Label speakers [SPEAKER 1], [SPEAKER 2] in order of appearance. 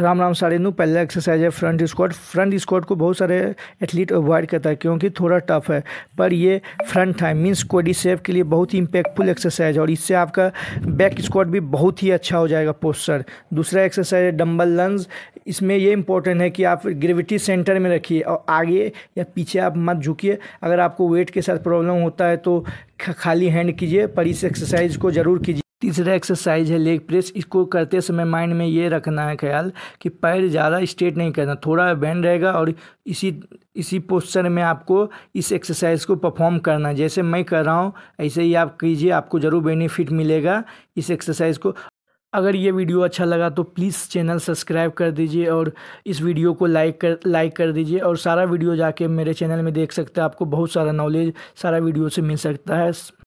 [SPEAKER 1] राम राम सारे नु पहला एक्सरसाइज है फ्रंट स्क्वाट फ्रंट स्क्वाट को बहुत सारे एथलीट अवॉइड करता है क्योंकि थोड़ा टफ है। पर ये फ्रंट है मीन्स कोडिसेप के लिए बहुत ही इम्पैक्टफुल एक्सरसाइज है और इससे आपका बैक स्क्वाट भी बहुत ही अच्छा हो जाएगा पोस्चर दूसरा एक्सरसाइज है डम्बल लंज इसमें ये इंपॉर्टेंट है कि आप ग्रेविटी सेंटर में रखिए और आगे या पीछे आप मत झुकिए। अगर आपको वेट के साथ प्रॉब्लम होता है तो खाली हैंड कीजिए, पर इस एक्सरसाइज को ज़रूर कीजिए। तीसरा एक्सरसाइज है लेग प्रेस इसको करते समय माइंड में ये रखना है ख्याल कि पैर ज़्यादा स्ट्रेट नहीं करना, थोड़ा बैंड रहेगा और इसी इसी पोस्चर में आपको इस एक्सरसाइज को परफॉर्म करना जैसे मैं कर रहा हूँ, ऐसे ही आप कीजिए, आपको ज़रूर बेनिफिट मिलेगा इस एक्सरसाइज को। अगर ये वीडियो अच्छा लगा तो प्लीज़ चैनल सब्सक्राइब कर दीजिए और इस वीडियो को लाइक कर लाइक कर दीजिए और सारा वीडियो जाके मेरे चैनल में देख सकते हैं। आपको बहुत सारा नॉलेज सारा वीडियो से मिल सकता है।